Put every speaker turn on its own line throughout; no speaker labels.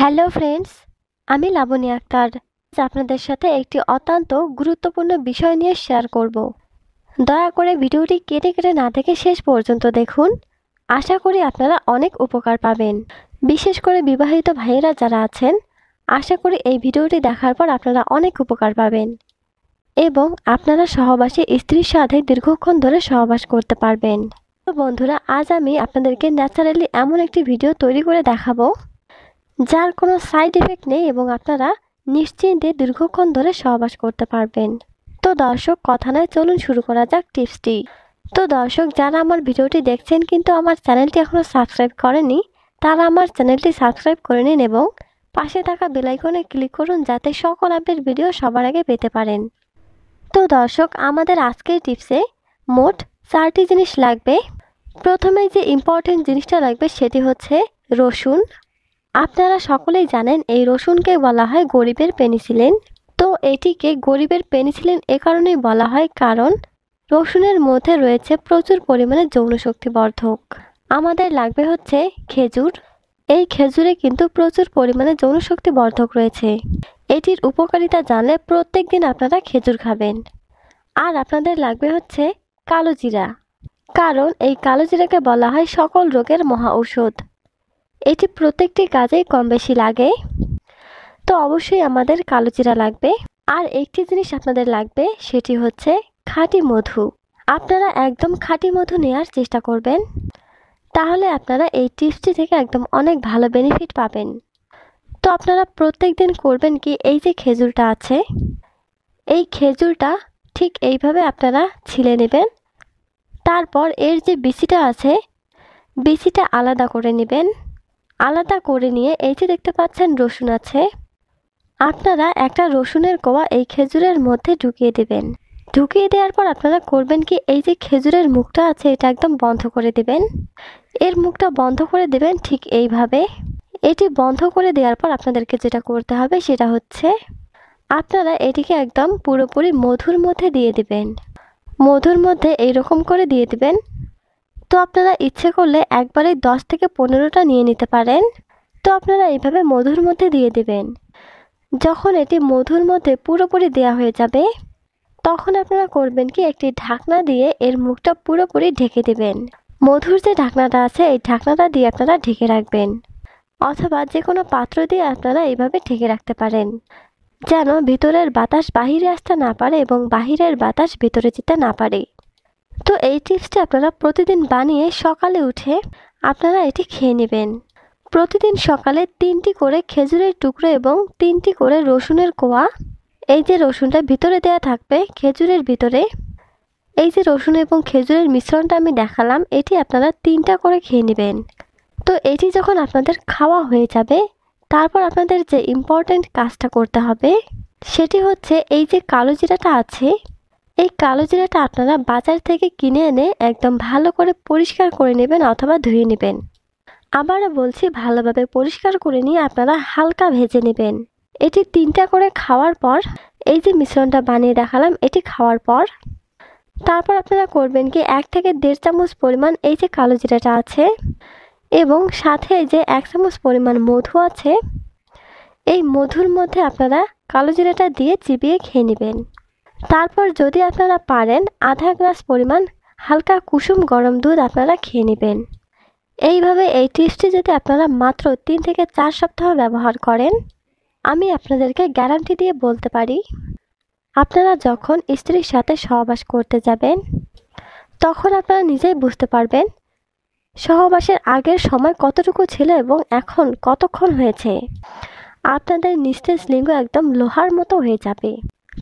Hello friends, আমি লাবণী আক্তার। আপনাদের সাথে একটি অত্যন্ত গুরুত্বপূর্ণ বিষয় নিয়ে শেয়ার করব। দয়া করে ভিডিওটি কেটে কেটে না দেখে শেষ পর্যন্ত দেখুন। আশা করি আপনারা অনেক উপকার পাবেন। বিশেষ করে বিবাহিত ভাইয়েরা যারা আছেন, আশা করি এই ভিডিওটি দেখার পর আপনারা অনেক উপকার পাবেন এবং আপনারা সহবাসী স্ত্রীর সাথে দীর্ঘক্ষণ ধরে সহবাস করতে পারবেন। তো বন্ধুরা, আজ আমি আপনাদেরকে ন্যাচারালি এমন একটি ভিডিও তৈরি করে দেখাবো। যার কোনো সাইড এফেক্ট নেই এবং আপনারা নিশ্চিন্তে দীর্ঘক্ষণ ধরে সহবাস করতে পারবেন। তো দর্শক, কথা নয়, চলুন শুরু করা যাক টিপসটি তো দর্শক, যারা আমার ভিডিওটি দেখছেন কিন্তু আমার চ্যানেলটি এখনও সাবস্ক্রাইব করেনি, তারা আমার চ্যানেলটি সাবস্ক্রাইব করে নিন এবং পাশে থাকা বেলাইকনে ক্লিক করুন যাতে সকল আপডেট ভিডিও সবার আগে পেতে পারেন। তো দর্শক, আমাদের আজকের টিপসে মোট চারটি জিনিস লাগবে। প্রথমে যে ইম্পর্টেন্ট জিনিসটা লাগবে সেটি হচ্ছে রসুন আপনারা সকলেই জানেন এই রসুনকে বলা হয় গরিবের পেনিসিলিন। তো এটিকে গরিবের পেনিসিলিন এ কারণেই বলা হয় কারণ রসুনের মধ্যে রয়েছে প্রচুর পরিমাণে যৌনশক্তি বর্ধক। আমাদের লাগবে হচ্ছে খেজুর। এই খেজুরে কিন্তু প্রচুর পরিমাণে যৌনশক্তি বর্ধক রয়েছে। এটির উপকারিতা জানলে প্রত্যেক দিন আপনারা খেজুর খাবেন। আর আপনাদের লাগবে হচ্ছে কালো জিরা কারণ এই কালো জিরাকে বলা হয় সকল রোগের মহা ঔষধ। এটি প্রত্যেকটি কাজেই কম বেশি লাগে। তো অবশ্যই আমাদের কালো জিরা লাগবে। আর একটি জিনিস আপনাদের লাগবে, সেটি হচ্ছে খাঁটি মধু। আপনারা একদম খাঁটি মধু নেওয়ার চেষ্টা করবেন। তাহলে আপনারা এই টিপসটি থেকে একদম অনেক ভালো বেনিফিট পাবেন। তো আপনারা প্রত্যেক দিন করবেন কি, এই যে খেজুরটা আছে, এই খেজুরটা ঠিক এইভাবে আপনারা ছিলে নেবেন। তারপর এর যে বিচিটা আছে, বিচিটা আলাদা করে নেবেন। আলাদা করে নিয়ে এই যে দেখতে পাচ্ছেন রসুন আছে। আপনারা একটা রসুনের কোয়া এই খেজুরের মধ্যে ঢুকিয়ে দেবেন। ঢুকিয়ে দেওয়ার পর আপনারা করবেন কি, এই যে খেজুরের মুখটা আছে, এটা একদম বন্ধ করে দেবেন। এর মুখটা বন্ধ করে দেবেন ঠিক এইভাবে। এটি বন্ধ করে দেওয়ার পর আপনাদেরকে যেটা করতে হবে সেটা হচ্ছে, আপনারা এটিকে একদম পুরোপুরি মধুর মধ্যে দিয়ে দিবেন। মধুর মধ্যে এইরকম করে দিয়ে দিবেন। তো আপনারা ইচ্ছে করলে একবারে দশ থেকে পনেরোটা নিয়ে নিতে পারেন। তো আপনারা এইভাবে মধুর মধ্যে দিয়ে দেবেন। যখন এটি মধুর মধ্যে পুরোপুরি দেওয়া হয়ে যাবে, তখন আপনারা করবেন কি, একটি ঢাকনা দিয়ে এর মুখটা পুরোপুরি ঢেকে দেবেন। মধুর যে ঢাকনাটা আছে, এই ঢাকনাটা দিয়ে আপনারা ঢেকে রাখবেন। অথবা যে কোনো পাত্র দিয়ে আপনারা এইভাবে ঢেকে রাখতে পারেন। যেন ভিতরের বাতাস বাহিরে আসতে না পারে এবং বাহিরের বাতাস ভিতরে যেতে না পারে। তো এই টিপসটি আপনারা প্রতিদিন বানিয়ে সকালে উঠে আপনারা এটি খেয়ে নেবেন। প্রতিদিন সকালে তিনটি করে খেজুরের টুকরো এবং তিনটি করে রসুনের কোয়া, এই যে রসুনটা ভিতরে দেয়া থাকবে খেজুরের ভিতরে, এই যে রসুন এবং খেজুরের মিশ্রণটা আমি দেখালাম, এটি আপনারা তিনটা করে খেয়ে নেবেন। তো এটি যখন আপনাদের খাওয়া হয়ে যাবে, তারপর আপনাদের যে ইম্পর্ট্যান্ট কাজটা করতে হবে, সেটি হচ্ছে এই যে কালো জিরাটা আছে এই কালো জিরাটা আপনারা বাজার থেকে কিনে এনে একদম ভালো করে পরিষ্কার করে নেবেন অথবা ধুয়ে নেবেন। আবারও বলছি, ভালোভাবে পরিষ্কার করে নিয়ে আপনারা হালকা ভেজে নেবেন। এটি তিনটা করে খাওয়ার পর, এই যে মিশ্রণটা বানিয়ে দেখালাম, এটি খাওয়ার পর তারপর আপনারা করবেন কি, এক থেকে দেড় চামচ পরিমাণ এই যে কালো জিরাটা আছে এবং সাথে যে এক চামচ পরিমাণ মধু আছে। এই মধুর মধ্যে আপনারা কালো জিরাটা দিয়ে চিবিয়ে খেয়ে নেবেন। তারপর যদি আপনারা পারেন, আধা গ্লাস পরিমাণ হালকা কুসুম গরম দুধ আপনারা খেয়ে নেবেন। এইভাবে এই টিপসটি যদি আপনারা মাত্র তিন থেকে চার সপ্তাহ ব্যবহার করেন, আমি আপনাদেরকে গ্যারান্টি দিয়ে বলতে পারি, আপনারা যখন স্ত্রীর সাথে সহবাস করতে যাবেন, তখন আপনারা নিজেই বুঝতে পারবেন সহবাসের আগের সময় কতটুকু ছিল এবং এখন কতক্ষণ হয়েছে। আপনাদের নিস্তেজ লিঙ্গ একদম লোহার মতো হয়ে যাবে।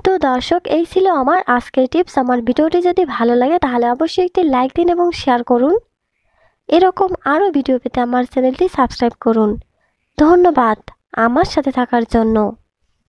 তো দর্শক, এই ছিল আমার আজকের টিপস। আমার ভিডিওটি যদি ভালো লাগে, তাহলে অবশ্যই একটি লাইক দিন এবং শেয়ার করুন। এরকম আরও ভিডিও পেতে আমার চ্যানেলটি সাবস্ক্রাইব করুন। ধন্যবাদ আমার সাথে থাকার জন্য।